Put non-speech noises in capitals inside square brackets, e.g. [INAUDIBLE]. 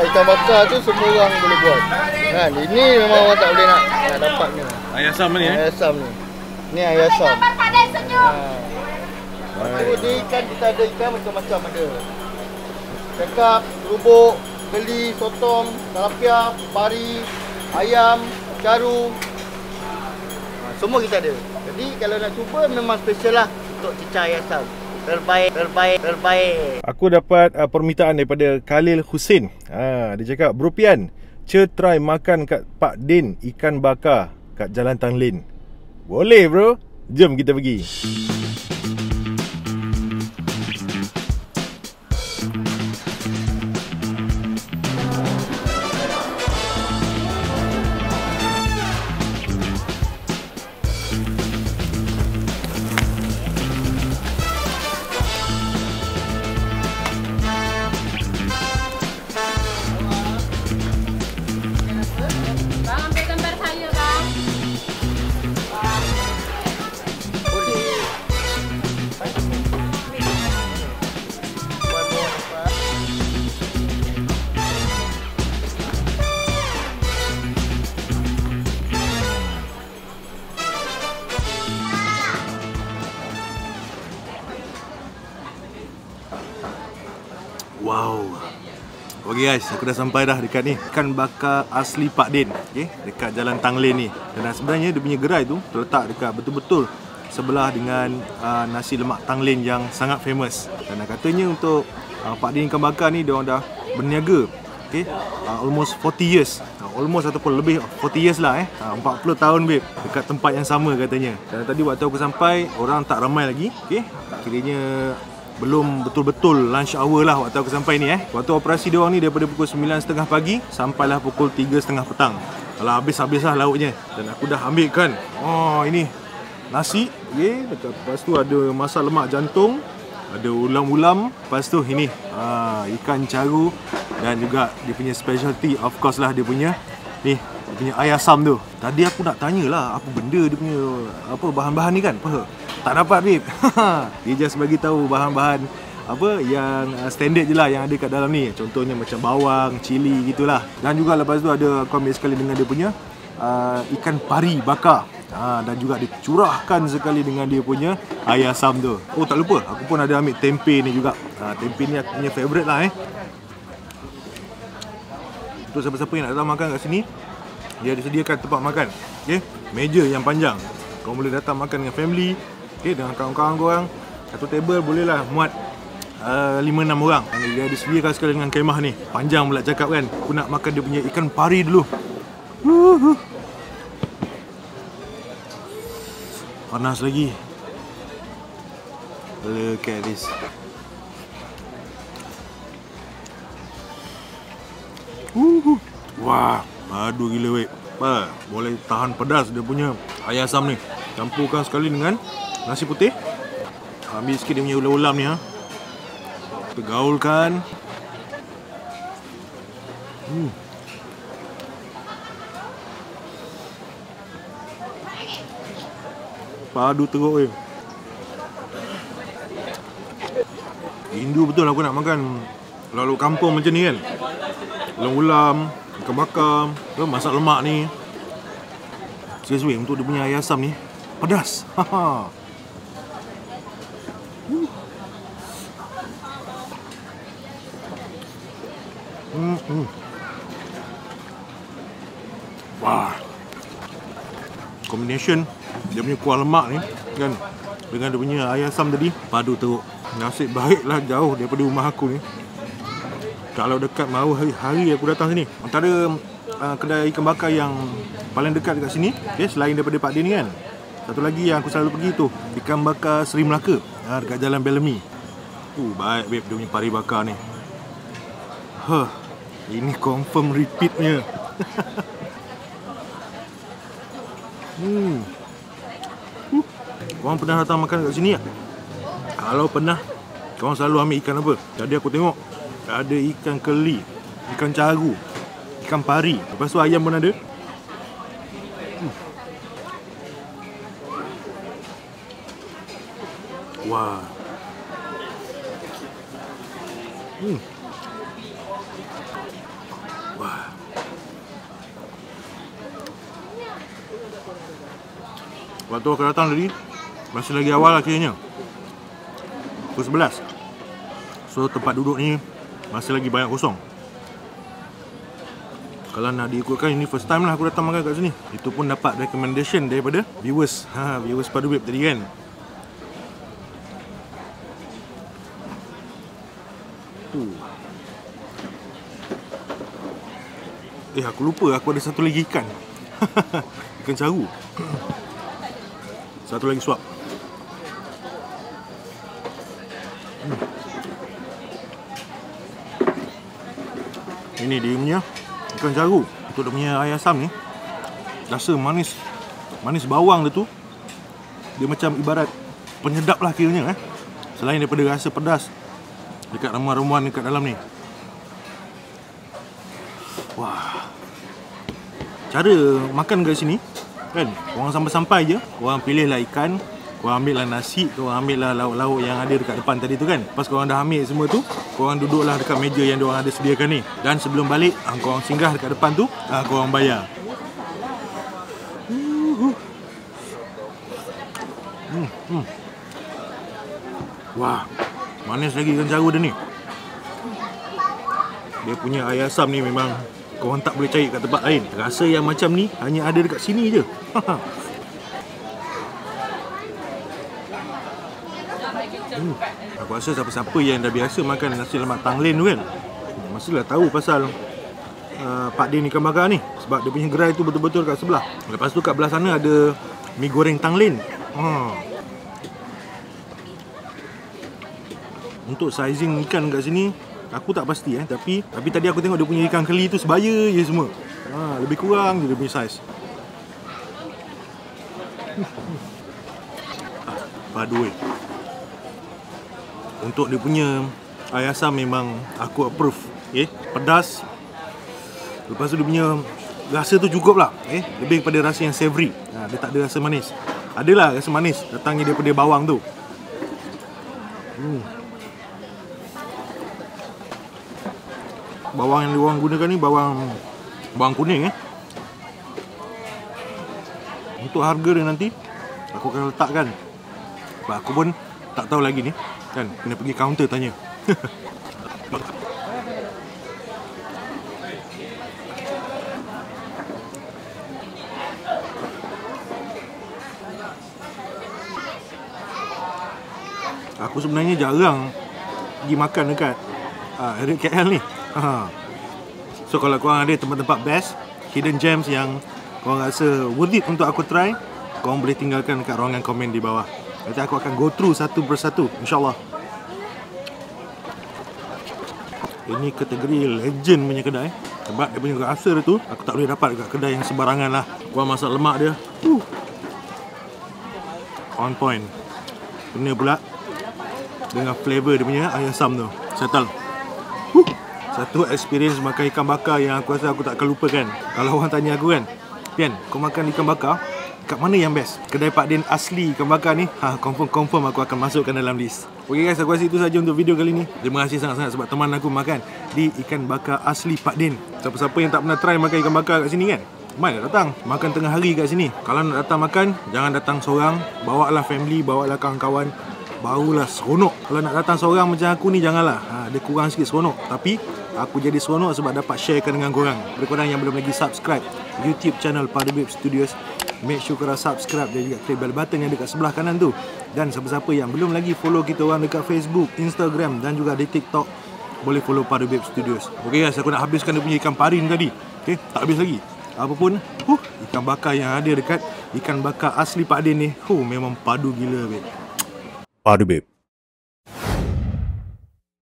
cakap ikan bakar tu semua orang boleh buat. Kan, ini memang orang tak boleh nak nak dapat ni. Ayam asam ni eh. Ayam asam ni. Ni ayam asam. Dek senyum. Ha. Lepas tu dia ikan kita ada ikan macam-macam ada. Cakap, lubuk, geli, sotong, tilapia, pari, ayam, caru. Ha, semua kita ada. Jadi kalau nak cuba memang special lah untuk cecah ayam asam. Terbaik, terbaik, terbaik. Aku dapat uh, permintaan daripada Khalil Hussein. Ha, dia cakap, "Bro Pian, Cer try makan kat Pak Din ikan bakar kat Jalan Tanglin." Boleh bro. Jom kita pergi. Okay guys, aku dah sampai dah dekat ni. Ikan bakar asli Pak Din. Okay, dekat Jalan Tanglin ni. Dan sebenarnya dia punya gerai tu terletak dekat betul-betul sebelah dengan uh, nasi lemak Tanglin yang sangat famous. Dan katanya untuk uh, Pak Din ikan bakar ni dia orang dah berniaga Okay, uh, almost 40 years uh, Almost ataupun lebih 40 years lah eh uh, 40 tahun babe Dekat tempat yang sama katanya Dan tadi waktu aku sampai Orang tak ramai lagi Okay, kiranya belum betul-betul lunch hour lah waktu aku sampai ni eh. Waktu operasi dia orang ni daripada pukul 9.30 pagi sampailah pukul 3.30 petang. Kalau habis-habis lah lauknya. Dan aku dah ambil kan. Oh ini nasi. Okay. Lepas tu ada masak lemak jantung. Ada ulam-ulam. Lepas tu ini ha, ikan caru. Dan juga dia punya specialty of course lah dia punya. Ni dia punya ayam asam tu. Tadi aku nak tanya lah apa benda dia punya apa bahan-bahan ni kan. Apa? Tak dapat babe. [LAUGHS] dia just bagi tahu bahan-bahan apa yang uh, standard je lah yang ada kat dalam ni. Contohnya macam bawang, cili gitulah. Dan juga lepas tu ada aku ambil sekali dengan dia punya uh, ikan pari bakar. Ha, dan juga dicurahkan sekali dengan dia punya ayam asam tu. Oh tak lupa, aku pun ada ambil tempe ni juga. Ha, tempe ni aku punya favourite lah eh. Untuk siapa-siapa yang nak datang makan kat sini, dia ada sediakan tempat makan. Okay, meja yang panjang. Kau boleh datang makan dengan family, okay, dengan kawan-kawan korang. Satu table bolehlah muat uh, 5-6 orang. Dan dia ada sediakan sekali dengan kemah ni. Panjang pula cakap kan. Aku nak makan dia punya ikan pari dulu. Panas lagi. Look at this. Wah, madu gila. Apa? Boleh tahan pedas dia punya ayam asam ni. Campurkan sekali dengan nasi putih. Ambil sikit dia punya ulam-ulam ni ha. Pergaulkan. Hmm. Padu teruk weh. Rindu betul aku nak makan lalu kampung macam ni kan. Ulam-ulam, ikan bakar, masak lemak ni. Seriously untuk dia punya ayam asam ni pedas. [LAUGHS] Hmm. Wah. Combination dia punya kuah lemak ni kan dengan dia punya ayam asam tadi padu teruk. Nasib baiklah jauh daripada rumah aku ni. Kalau dekat mahu hari-hari aku datang sini. Antara uh, kedai ikan bakar yang paling dekat dekat sini, okay, selain daripada Pak Din ni kan. Satu lagi yang aku selalu pergi tu, ikan bakar Seri Melaka. Ha, dekat Jalan Bellamy. Tu baik babe dia punya pari bakar ni. Huh, ini confirm repeatnya. hmm. Uh. Korang pernah datang makan kat sini tak? Kalau pernah, korang selalu ambil ikan apa? Tadi aku tengok ada ikan keli, ikan caru, ikan pari. Lepas tu ayam pun ada. Hmm. Wah. Hmm. Waktu aku datang tadi Masih lagi awal kiranya Pukul 11 So tempat duduk ni Masih lagi banyak kosong. Kalau nak diikutkan Ini first time lah aku datang makan kat sini. Itu pun dapat recommendation daripada Viewers. [LAUGHS] Ha, Viewers Padu Babe tadi kan. Tu. Eh aku lupa aku ada satu lagi ikan. [LAUGHS] Ikan caru Satu lagi suap. Hmm. Ini dia punya. Ikan caru Untuk dia punya air asam ni. Rasa manis. Manis bawang dia tu. Dia macam ibarat Penyedap lah kiranya eh. Selain daripada rasa pedas. Dekat ramuan-ramuan dekat dalam ni. Wah. Cara makan kat sini Kan? Orang sampai-sampai je Orang pilih lah ikan Korang ambil lah nasi Korang ambil lah lauk-lauk yang ada dekat depan tadi tu kan? Lepas korang dah ambil semua tu Korang duduk lah dekat meja yang diorang ada sediakan ni. Dan sebelum balik ah, Korang singgah dekat depan tu ah, Korang bayar. Hmm, hmm. Wah Manis lagi ikan caru dia ni. Dia punya air asam ni memang Korang tak boleh cari kat tempat lain. Rasa yang macam ni Hanya ada dekat sini je. [LAUGHS] Hmm. Aku rasa siapa-siapa yang dah biasa makan nasi lemak tanglen tu kan? Mestilah tahu pasal uh, Pak Din ikan bakar ni. Sebab dia punya gerai tu betul-betul kat sebelah. Lepas tu kat belah sana ada Mi goreng tanglen. Ha. Untuk sizing ikan kat sini Aku tak pasti eh. Tapi Tapi tadi aku tengok dia punya ikan keli tu sebaya je semua. Ha, Lebih kurang je dia punya saiz. Ah, Padu eh. Untuk dia punya Air asam memang Aku approve Eh. Pedas. Lepas tu dia punya Rasa tu cukup lah Eh. Lebih kepada rasa yang savory ha, Dia tak ada rasa manis. Adalah rasa manis Datangnya daripada bawang tu. Hmm bawang yang diorang gunakan ni bawang bawang kuning eh. Untuk harga dia nanti aku akan letakkan. Sebab aku pun tak tahu lagi ni kan kena pergi kaunter tanya. [LAUGHS] aku sebenarnya jarang pergi makan dekat uh, KL ni. So kalau korang ada tempat-tempat best Hidden gems yang Korang rasa worth it untuk aku try Korang boleh tinggalkan kat ruangan komen di bawah. Nanti aku akan go through satu persatu InsyaAllah. Ini kategori legend punya kedai. Sebab dia punya rasa dia tu Aku tak boleh dapat kat kedai yang sembarangan lah. Korang masak lemak dia. Uh. On point. Kena pula Dengan flavour dia punya ayam asam tu. Settle satu experience makan ikan bakar yang aku rasa aku tak akan lupakan. Kalau orang tanya aku kan, Pian, kau makan ikan bakar, kat mana yang best? Kedai Pak Din asli ikan bakar ni, ha, confirm-confirm aku akan masukkan dalam list. Okay guys, aku rasa itu saja untuk video kali ni. Terima kasih sangat-sangat sebab teman aku makan di ikan bakar asli Pak Din. Siapa-siapa yang tak pernah try makan ikan bakar kat sini kan? Mana datang? Makan tengah hari kat sini. Kalau nak datang makan, jangan datang seorang. Bawa lah family, bawa lah kawan-kawan. Barulah seronok. Kalau nak datang seorang macam aku ni, janganlah. Ha, dia kurang sikit seronok. Tapi, Aku jadi seronok sebab dapat sharekan dengan korang. Kepada korang yang belum lagi subscribe YouTube channel Pada Babe Studios Make sure korang subscribe dan juga klik bell button yang dekat sebelah kanan tu. Dan siapa-siapa yang belum lagi follow kita orang dekat Facebook, Instagram dan juga di TikTok Boleh follow Pada Babe Studios. Okay guys, aku nak habiskan dia punya ikan parin tadi. Okay, tak habis lagi. Apapun, huh, ikan bakar yang ada dekat Ikan bakar asli Pak Din ni Huh, memang padu gila babe. Padu Babe